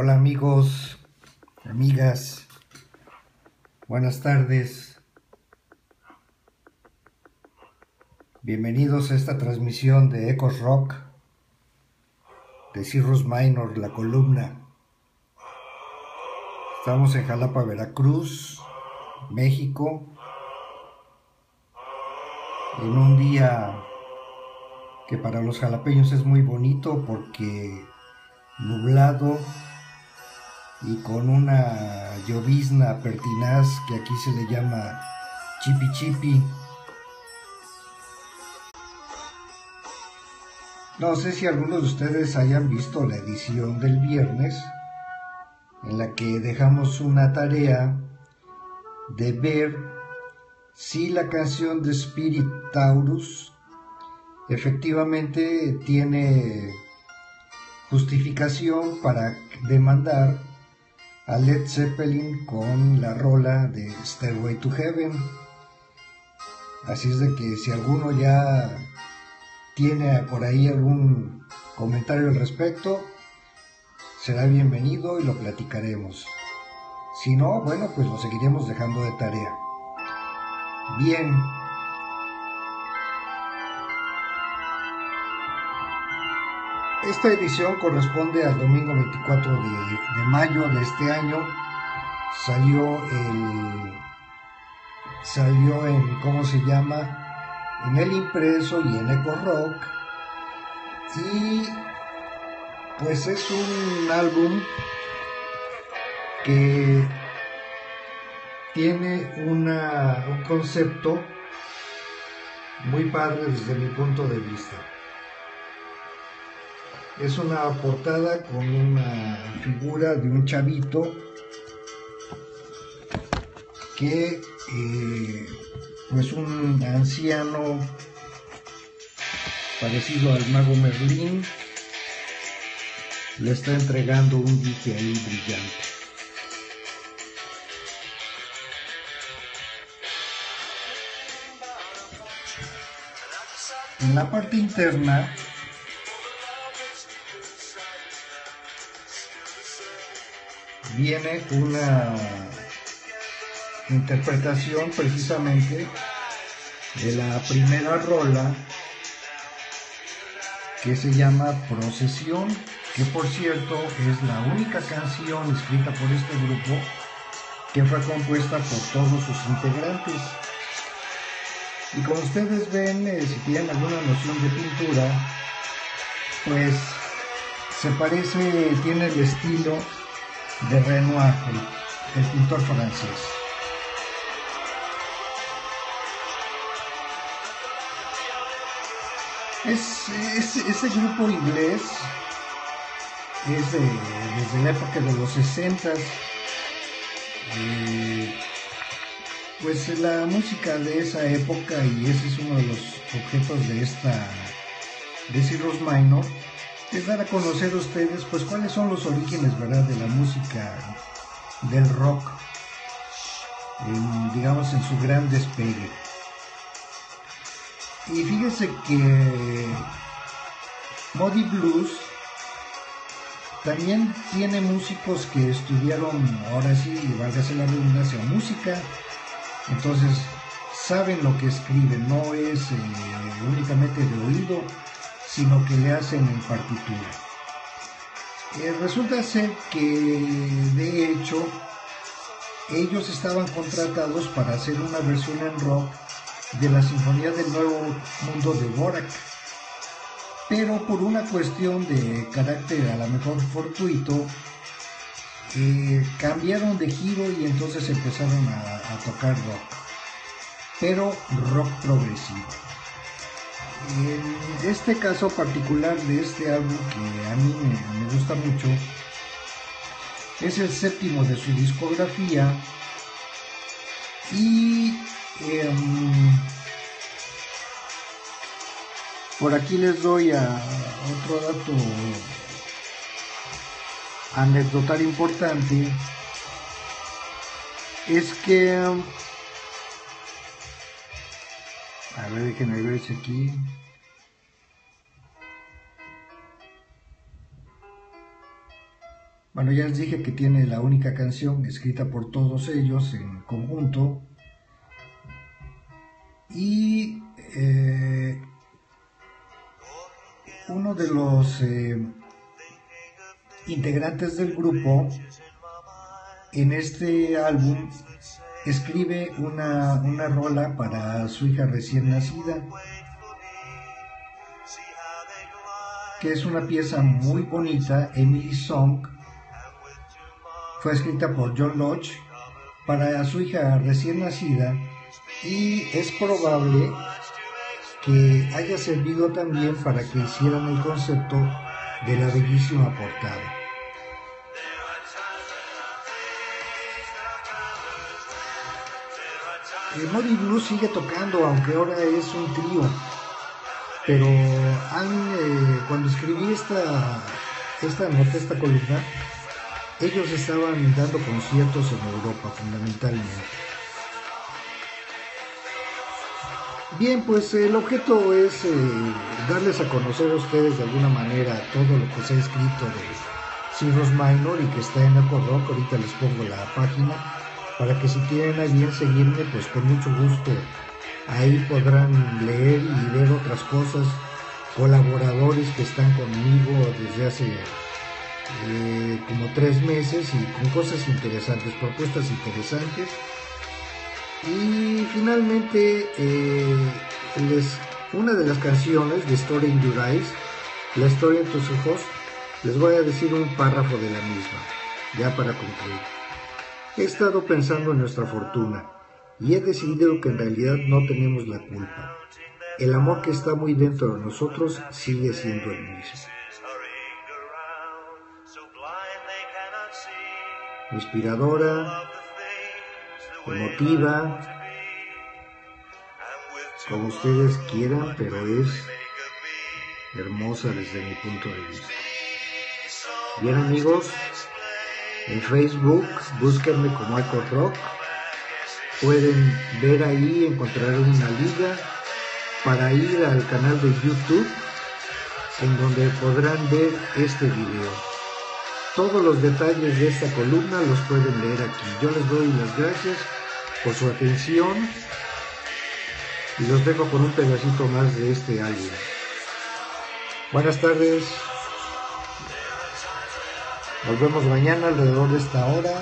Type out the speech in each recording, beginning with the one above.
Hola amigos, amigas, buenas tardes. Bienvenidos a esta transmisión de Ecos Rock de Cirrus Minor, la columna. Estamos en Jalapa, Veracruz, México, en un día que para los jalapeños es muy bonito porque nublado y con una llovizna pertinaz que aquí se le llama chipi chipi. No sé si algunos de ustedes hayan visto la edición del viernes en la que dejamos una tarea de ver si la canción de Spirit Taurus efectivamente tiene justificación para demandar a Led Zeppelin con la rola de Stairway to Heaven. Así es de que si alguno ya tiene por ahí algún comentario al respecto, será bienvenido y lo platicaremos. Si no, bueno, pues lo seguiremos dejando de tarea. Bien, Esta edición corresponde al domingo 24 de, mayo de este año. Salió el. Salió en. ¿Cómo se llama? En el impreso y en Eco Rock. Y. Pues es un álbum que tiene un concepto muy padre desde mi punto de vista. Es una portada con una figura de un chavito que, eh, pues un anciano parecido al mago Merlín, le está entregando un dije ahí brillante. En la parte interna viene una interpretación precisamente de la primera rola que se llama Procesión, que por cierto es la única canción escrita por este grupo que fue compuesta por todos sus integrantes. Y como ustedes ven, eh, si tienen alguna noción de pintura, pues se parece, tiene el estilo de Renoir, el, pintor francés. Es, grupo inglés es desde la época de los 60 eh, pues la música de esa época y ese es uno de los objetos de esta de Cirrus Minor es dar a conocer a ustedes pues cuáles son los orígenes verdad de la música del rock digamos en su gran despegue. Y fíjense que Body Blues también tiene músicos que estudiaron ahora sí válgase la redundancia música. Entonces saben lo que escriben no es eh, únicamente de oído sino que le hacen en partitura. Eh, resulta ser que de hecho ellos estaban contratados para hacer una versión en rock de la Sinfonía del Nuevo Mundo de Borak, pero por una cuestión de carácter a lo mejor fortuito, eh, cambiaron de giro y entonces empezaron a tocar rock, pero rock progresivo. En este caso particular de este álbum que a mí me, gusta mucho, es el séptimo de su discografía. Y em, por aquí les doy a otro dato anecdotal importante. Es que a ver, déjenme ver si aquí. Bueno, ya les dije que tiene la única canción escrita por todos ellos en conjunto. Y eh, uno de los eh, integrantes del grupo en este álbum escribe una, una rola para su hija recién nacida, que es una pieza muy bonita, Emily Song, fue escrita por John Lodge para su hija recién nacida y es probable que haya servido también para que hicieran el concepto de la bellísima portada. Mori Blues sigue tocando, aunque ahora es un trío. Pero eh, cuando escribí esta, esta nota, esta columna, ellos estaban dando conciertos en Europa fundamentalmente. Bien, pues el objeto es eh, darles a conocer a ustedes de alguna manera todo lo que se ha escrito de Cirrus Minor y que está en Eco Rock. Ahorita les pongo la página para que si quieren a bien seguirme, pues con mucho gusto ahí podrán leer y ver otras cosas, colaboradores que están conmigo desde hace eh, como tres meses y con cosas interesantes, propuestas interesantes. Y finalmente, eh, les, una de las canciones de Story in Your Eyes, la historia en tus ojos, les voy a decir un párrafo de la misma, ya para concluir. He estado pensando en nuestra fortuna y he decidido que en realidad no tenemos la culpa. El amor que está muy dentro de nosotros sigue siendo el mismo. inspiradora, emotiva, como ustedes quieran, pero es hermosa desde mi punto de vista. Bien amigos, en Facebook búsquenme como Echo Rock. Pueden ver ahí, encontrar una liga para ir al canal de YouTube en donde podrán ver este video. Todos los detalles de esta columna los pueden leer aquí. Yo les doy las gracias por su atención y los dejo con un pedacito más de este álbum. Buenas tardes. Nos vemos mañana alrededor de esta hora,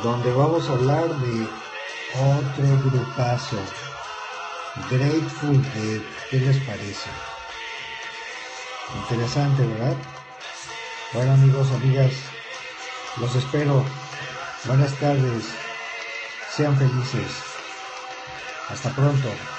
donde vamos a hablar de otro grupazo, Grateful Dead. ¿Qué les parece? Interesante, ¿verdad? Bueno amigos, amigas, los espero. Buenas tardes. Sean felices. Hasta pronto.